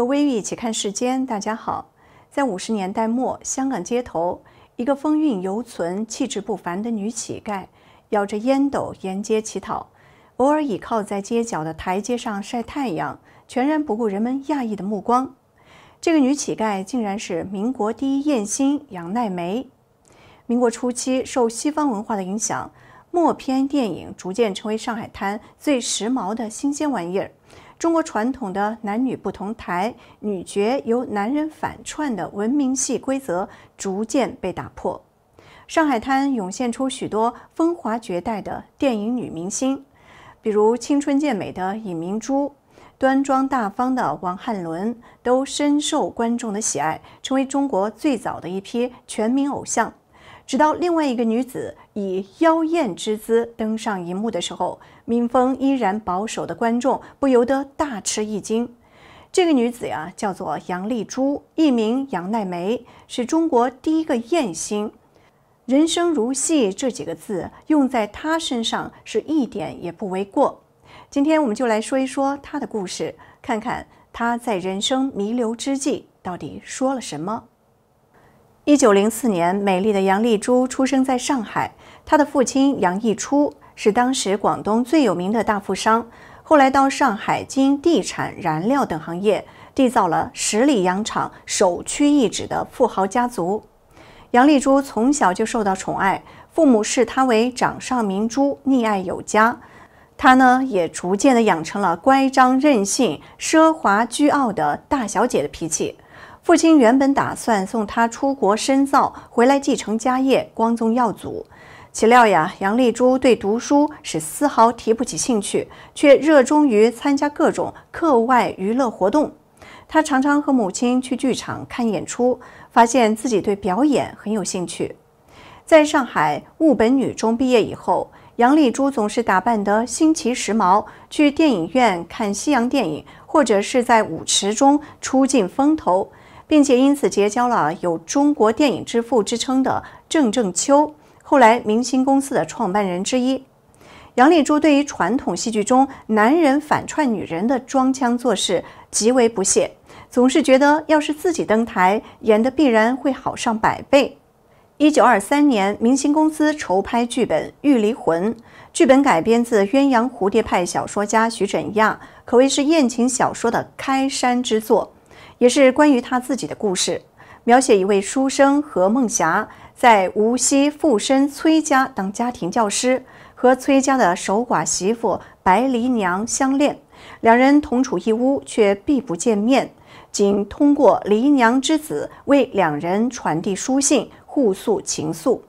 和微玉一起看世间，大家好。在五十年代末，香港街头，一个风韵犹存、气质不凡的女乞丐，咬着烟斗沿街乞讨，偶尔倚靠在街角的台阶上晒太阳，全然不顾人们讶异的目光。这个女乞丐竟然是民国第一艳星杨奈梅。民国初期，受西方文化的影响，默片电影逐渐成为上海滩最时髦的新鲜玩意儿。中国传统的男女不同台、女角由男人反串的文明戏规则逐渐被打破，上海滩涌现出许多风华绝代的电影女明星，比如青春健美的尹明珠、端庄大方的王汉伦，都深受观众的喜爱，成为中国最早的一批全民偶像。直到另外一个女子以妖艳之姿登上荧幕的时候，民风依然保守的观众不由得大吃一惊。这个女子呀，叫做杨丽珠，艺名杨奈梅，是中国第一个艳星。人生如戏这几个字用在她身上是一点也不为过。今天我们就来说一说她的故事，看看她在人生弥留之际到底说了什么。一九零四年，美丽的杨丽珠出生在上海。她的父亲杨逸初是当时广东最有名的大富商，后来到上海经地产、燃料等行业，缔造了十里洋场首屈一指的富豪家族。杨丽珠从小就受到宠爱，父母视她为掌上明珠，溺爱有加。她呢，也逐渐的养成了乖张任性、奢华倨傲的大小姐的脾气。父亲原本打算送她出国深造，回来继承家业，光宗耀祖。岂料呀，杨丽珠对读书是丝毫提不起兴趣，却热衷于参加各种课外娱乐活动。她常常和母亲去剧场看演出，发现自己对表演很有兴趣。在上海物本女中毕业以后，杨丽珠总是打扮得新奇时髦，去电影院看西洋电影，或者是在舞池中出尽风头。并且因此结交了有“中国电影之父”之称的郑正秋，后来明星公司的创办人之一。杨丽珠对于传统戏剧中男人反串女人的装腔作势极为不屑，总是觉得要是自己登台演的必然会好上百倍。一九二三年，明星公司筹拍剧本《玉离魂》，剧本改编自鸳鸯蝴蝶派小说家徐枕亚，可谓是艳情小说的开山之作。也是关于他自己的故事，描写一位书生何梦霞在无锡附身崔家当家庭教师，和崔家的守寡媳妇白梨娘相恋，两人同处一屋却避不见面，仅通过梨娘之子为两人传递书信，互诉情愫。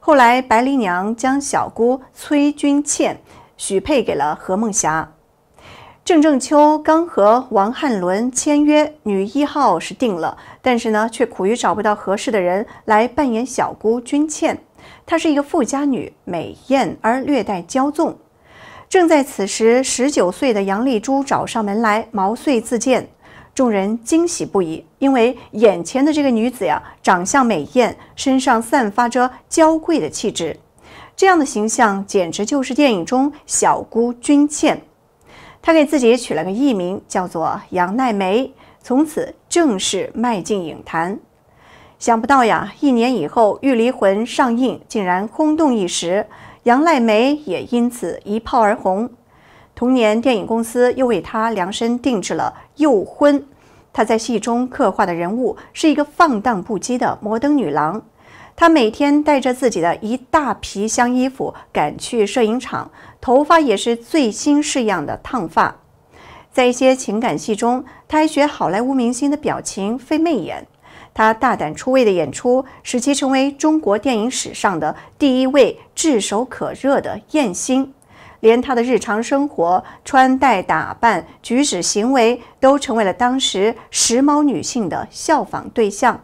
后来白梨娘将小姑崔君倩许配给了何梦霞。郑正秋刚和王汉伦签约，女一号是定了，但是呢，却苦于找不到合适的人来扮演小姑君倩。她是一个富家女，美艳而略带骄纵。正在此时，十九岁的杨丽珠找上门来，毛遂自荐。众人惊喜不已，因为眼前的这个女子呀，长相美艳，身上散发着娇贵的气质，这样的形象简直就是电影中小姑君倩。他给自己取了个艺名，叫做杨奈梅，从此正式迈进影坛。想不到呀，一年以后，《玉离魂》上映，竟然轰动一时，杨奈梅也因此一炮而红。同年，电影公司又为她量身定制了《诱婚》，她在戏中刻画的人物是一个放荡不羁的摩登女郎。她每天带着自己的一大皮箱衣服赶去摄影场，头发也是最新式样的烫发。在一些情感戏中，她还学好莱坞明星的表情飞媚眼。她大胆出位的演出，使其成为中国电影史上的第一位炙手可热的艳星。连她的日常生活、穿戴打扮、举止行为，都成为了当时时髦女性的效仿对象。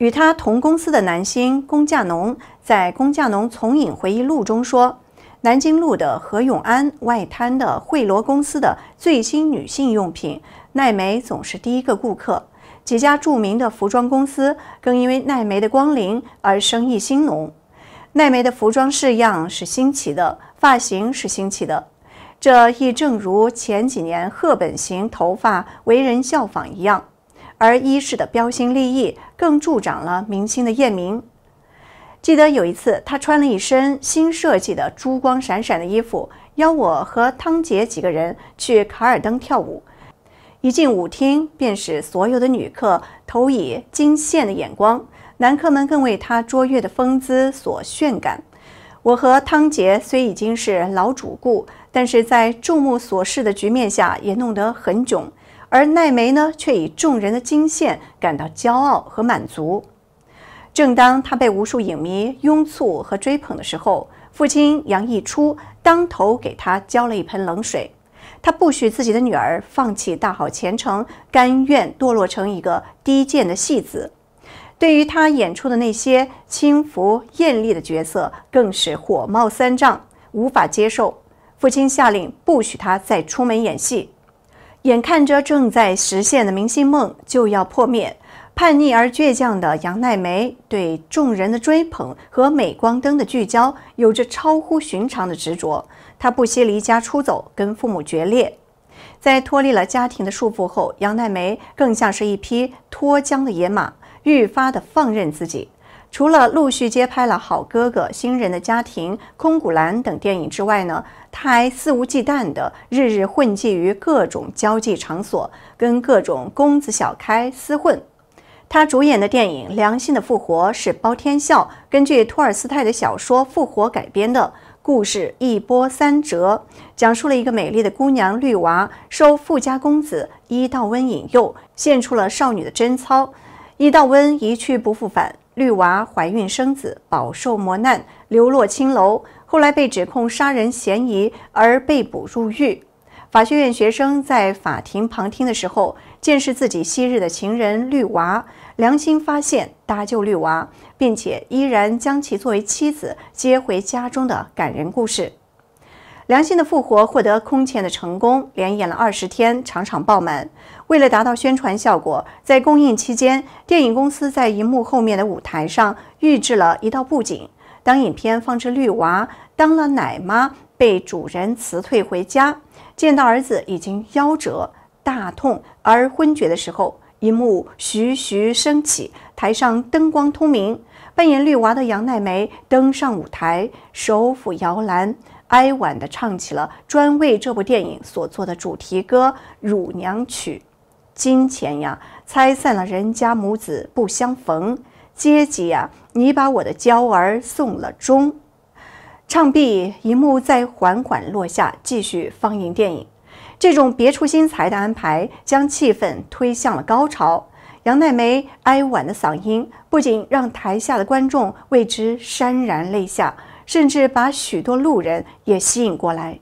与他同公司的男星龚稼农在《龚稼农从影回忆录》中说：“南京路的何永安外滩的惠罗公司的最新女性用品，奈梅总是第一个顾客。几家著名的服装公司更因为奈梅的光临而生意兴隆。奈梅的服装式样是新奇的，发型是新奇的。这亦正如前几年赫本型头发为人效仿一样。而伊氏的标新立异更助长了明星的艳名。记得有一次，他穿了一身新设计的珠光闪闪的衣服，邀我和汤杰几个人去卡尔登跳舞。一进舞厅，便使所有的女客投以惊羡的眼光，男客们更为他卓越的风姿所渲感。我和汤杰虽已经是老主顾，但是在众目所视的局面下，也弄得很囧。而奈梅呢，却以众人的惊羡感到骄傲和满足。正当他被无数影迷拥簇和追捧的时候，父亲杨逸初当头给他浇了一盆冷水。他不许自己的女儿放弃大好前程，甘愿堕落成一个低贱的戏子。对于他演出的那些轻浮艳丽的角色，更是火冒三丈，无法接受。父亲下令不许他再出门演戏。眼看着正在实现的明星梦就要破灭，叛逆而倔强的杨奈梅对众人的追捧和镁光灯的聚焦有着超乎寻常的执着。她不惜离家出走，跟父母决裂。在脱离了家庭的束缚后，杨奈梅更像是一匹脱缰的野马，愈发的放任自己。除了陆续接拍了《好哥哥》《新人的家庭》《空谷兰》等电影之外呢，他还肆无忌惮地日日混迹于各种交际场所，跟各种公子小开厮混。他主演的电影《良心的复活》是包天笑根据托尔斯泰的小说《复活》改编的故事，一波三折，讲述了一个美丽的姑娘绿娃受富家公子伊道温引诱，献出了少女的贞操。伊道温一去不复返。绿娃怀孕生子，饱受磨难，流落青楼，后来被指控杀人嫌疑而被捕入狱。法学院学生在法庭旁听的时候，见识自己昔日的情人绿娃，良心发现，搭救绿娃，并且依然将其作为妻子接回家中的感人故事。良心的复活获得空前的成功，连演了二十天，场场爆满。为了达到宣传效果，在公映期间，电影公司在荧幕后面的舞台上预制了一道布景。当影片放置绿娃当了奶妈，被主人辞退回家，见到儿子已经夭折、大痛而昏厥的时候，一幕徐徐升起，台上灯光通明，扮演绿娃的杨奈梅登上舞台，手抚摇篮。哀婉地唱起了专为这部电影所做的主题歌《乳娘曲》。金钱呀，拆散了人家母子不相逢；阶级呀，你把我的娇儿送了终。唱毕，一幕再缓缓落下，继续放映电影。这种别出心裁的安排，将气氛推向了高潮。杨奈梅哀婉的嗓音，不仅让台下的观众为之潸然泪下。甚至把许多路人也吸引过来。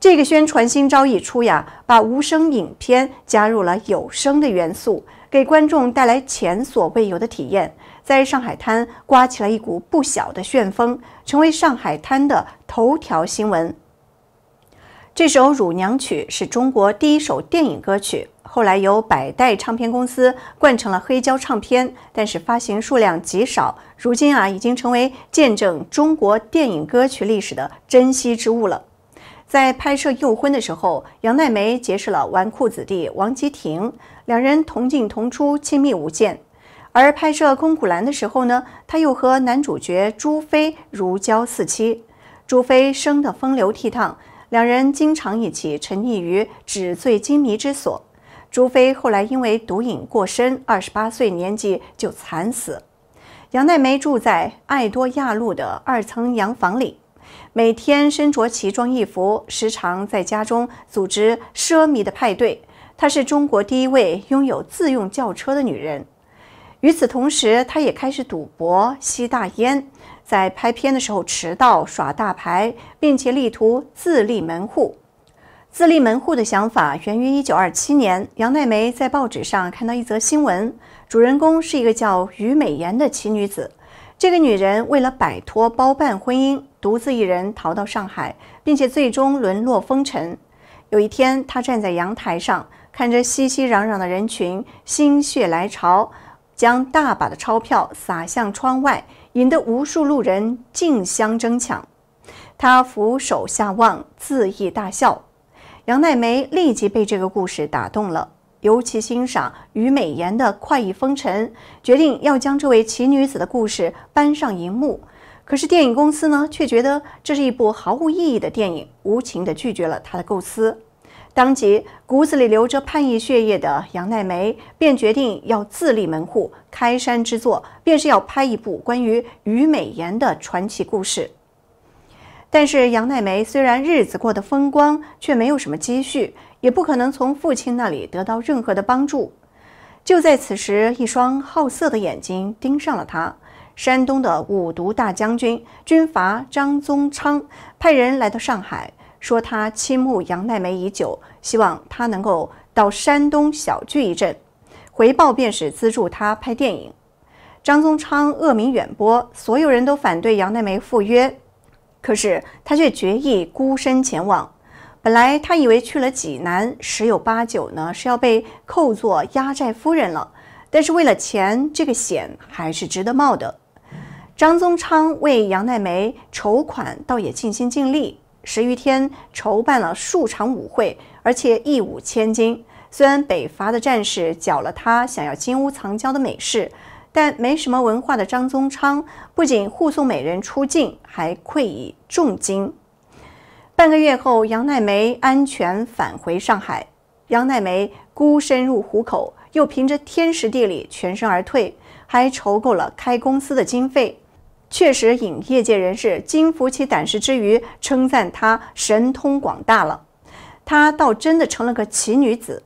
这个宣传新招一出呀，把无声影片加入了有声的元素，给观众带来前所未有的体验，在上海滩刮起了一股不小的旋风，成为上海滩的头条新闻。这首《乳娘曲》是中国第一首电影歌曲。后来由百代唱片公司灌成了黑胶唱片，但是发行数量极少。如今啊，已经成为见证中国电影歌曲历史的珍稀之物了。在拍摄《诱婚》的时候，杨奈梅结识了纨绔子弟王吉廷，两人同进同出，亲密无间。而拍摄《空谷兰》的时候呢，她又和男主角朱飞如胶似漆。朱飞生得风流倜傥，两人经常一起沉溺于纸醉金迷之所。朱飞后来因为毒瘾过深，二十八岁年纪就惨死。杨奈梅住在爱多亚路的二层洋房里，每天身着奇装异服，时常在家中组织奢靡的派对。她是中国第一位拥有自用轿车的女人。与此同时，她也开始赌博、吸大烟，在拍片的时候迟到、耍大牌，并且力图自立门户。自立门户的想法源于1927年，杨奈梅在报纸上看到一则新闻，主人公是一个叫于美妍的奇女子。这个女人为了摆脱包办婚姻，独自一人逃到上海，并且最终沦落风尘。有一天，他站在阳台上，看着熙熙攘攘的人群，心血来潮，将大把的钞票撒向窗外，引得无数路人竞相争抢。他俯首下望，恣意大笑。杨奈梅立即被这个故事打动了，尤其欣赏于美妍的快意风尘，决定要将这位奇女子的故事搬上荧幕。可是电影公司呢，却觉得这是一部毫无意义的电影，无情地拒绝了他的构思。当即，骨子里流着叛逆血液的杨奈梅便决定要自立门户，开山之作便是要拍一部关于于美妍的传奇故事。但是，杨奈梅虽然日子过得风光，却没有什么积蓄，也不可能从父亲那里得到任何的帮助。就在此时，一双好色的眼睛盯上了他。山东的五毒大将军军阀张宗昌派人来到上海，说他倾慕杨奈梅已久，希望他能够到山东小聚一阵，回报便是资助他拍电影。张宗昌恶名远播，所有人都反对杨奈梅赴约，可是他却决意孤身前往。本来他以为去了济南，十有八九呢是要被扣作压寨夫人了，但是为了钱，这个险还是值得冒的。张宗昌为杨乃梅筹款，倒也尽心尽力。十余天筹办了数场舞会，而且一舞千金。虽然北伐的战士搅了他想要金屋藏娇的美事，但没什么文化的张宗昌不仅护送美人出境，还馈以重金。半个月后，杨乃梅安全返回上海。杨乃梅孤身入虎口，又凭着天时地利全身而退，还筹够了开公司的经费。确实引业界人士惊服其胆识之余，称赞她神通广大了。她倒真的成了个奇女子。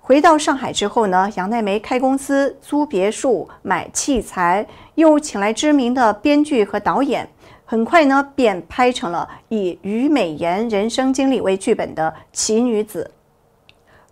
回到上海之后呢，杨奈梅开公司、租别墅、买器材，又请来知名的编剧和导演，很快呢便拍成了以于美妍人生经历为剧本的《奇女子》。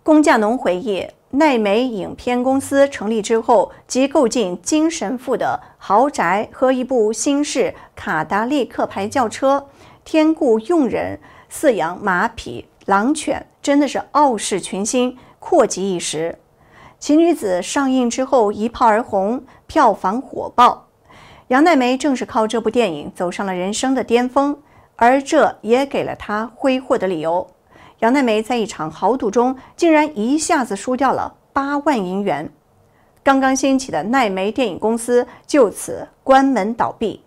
龚稼农回忆。奈美影片公司成立之后，即购进金神父的豪宅和一部新式卡达利克牌轿车，天雇佣人，饲养马匹、狼犬，真的是傲视群星，阔极一时。《奇女子》上映之后一炮而红，票房火爆。杨奈梅正是靠这部电影走上了人生的巅峰，而这也给了她挥霍的理由。杨奈梅在一场豪赌中，竟然一下子输掉了八万银元。刚刚兴起的奈梅电影公司就此关门倒闭。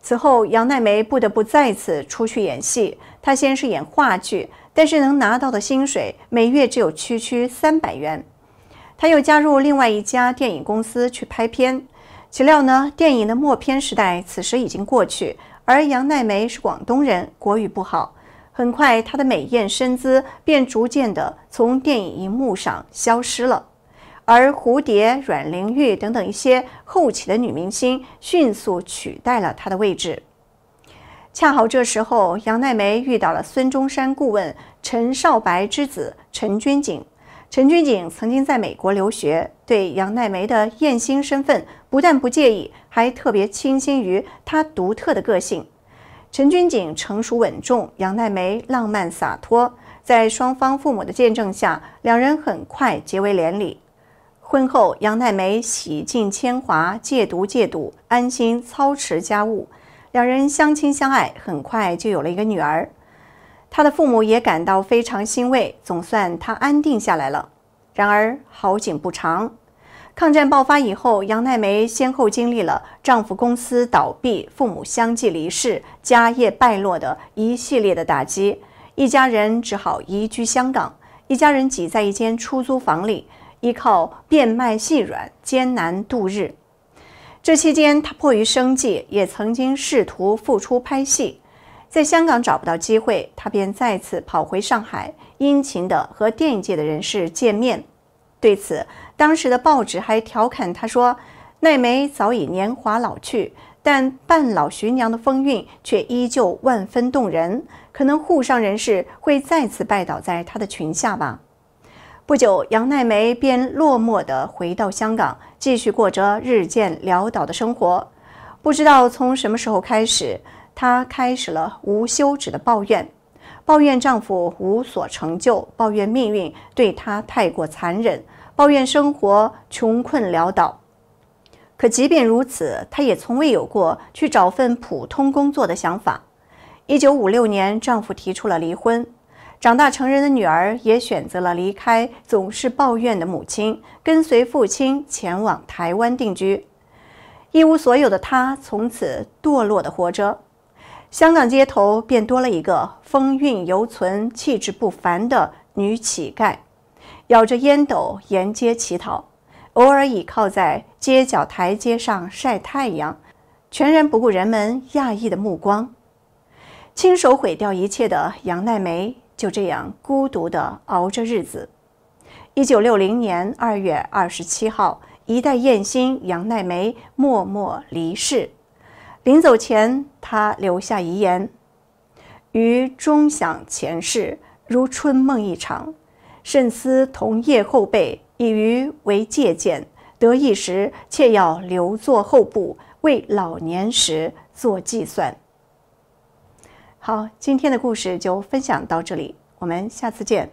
此后，杨奈梅不得不再次出去演戏。她先是演话剧，但是能拿到的薪水每月只有区区三百元。她又加入另外一家电影公司去拍片。岂料呢，电影的默片时代此时已经过去，而杨奈梅是广东人，国语不好。很快，她的美艳身姿便逐渐地从电影荧幕上消失了，而蝴蝶、阮玲玉等等一些后起的女明星迅速取代了她的位置。恰好这时候，杨奈梅遇到了孙中山顾问陈少白之子陈君景。陈君景曾经在美国留学，对杨奈梅的艳星身份不但不介意，还特别倾心于她独特的个性。陈君景成熟稳重，杨奈梅浪漫洒脱，在双方父母的见证下，两人很快结为连理。婚后，杨奈梅洗尽铅华，戒毒戒赌，安心操持家务，两人相亲相爱，很快就有了一个女儿。他的父母也感到非常欣慰，总算他安定下来了。然而好景不长。抗战爆发以后，杨奈梅先后经历了丈夫公司倒闭、父母相继离世、家业败落的一系列的打击，一家人只好移居香港。一家人挤在一间出租房里，依靠变卖细软艰难度日。这期间，她迫于生计，也曾经试图复出拍戏。在香港找不到机会，她便再次跑回上海，殷勤地和电影界的人士见面。对此，当时的报纸还调侃他说：“奈梅早已年华老去，但半老徐娘的风韵却依旧万分动人，可能沪上人士会再次拜倒在她的裙下吧。”不久，杨奈梅便落寞地回到香港，继续过着日渐潦倒的生活。不知道从什么时候开始，她开始了无休止的抱怨。抱怨丈夫无所成就，抱怨命运对她太过残忍，抱怨生活穷困潦倒。可即便如此，她也从未有过去找份普通工作的想法。一九五六年，丈夫提出了离婚。长大成人的女儿也选择了离开总是抱怨的母亲，跟随父亲前往台湾定居。一无所有的她，从此堕落的活着。香港街头便多了一个风韵犹存、气质不凡的女乞丐，咬着烟斗沿街乞讨，偶尔倚靠在街角台阶上晒太阳，全然不顾人们讶异的目光。亲手毁掉一切的杨奈梅就这样孤独地熬着日子。一九六零年二月二十七号，一代艳星杨奈梅默默离世。临走前，她留下遗言：“余终享前世，如春梦一场。慎思同业后辈，以愚为借鉴，得意时切要留作后部，为老年时做计算。”好，今天的故事就分享到这里，我们下次见。